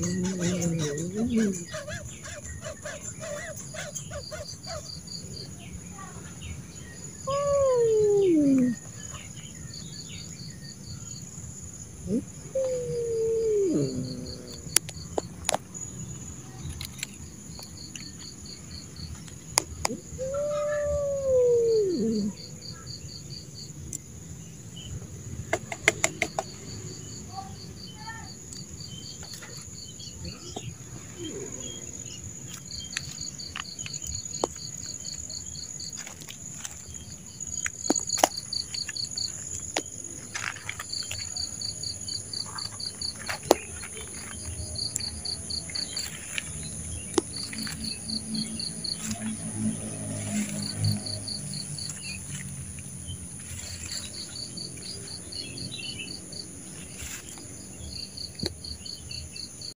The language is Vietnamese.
Ooh.